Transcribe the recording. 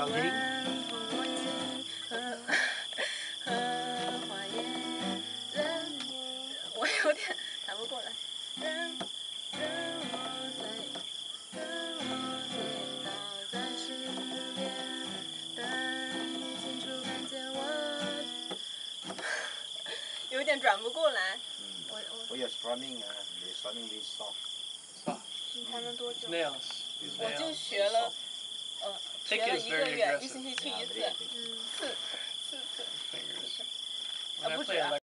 我有点弹不过来。有点转不过来。我我 We are strumming, uh, strumming this soft. Soft. 你弹了多久？Nails. 我就学了，Take it is very aggressive.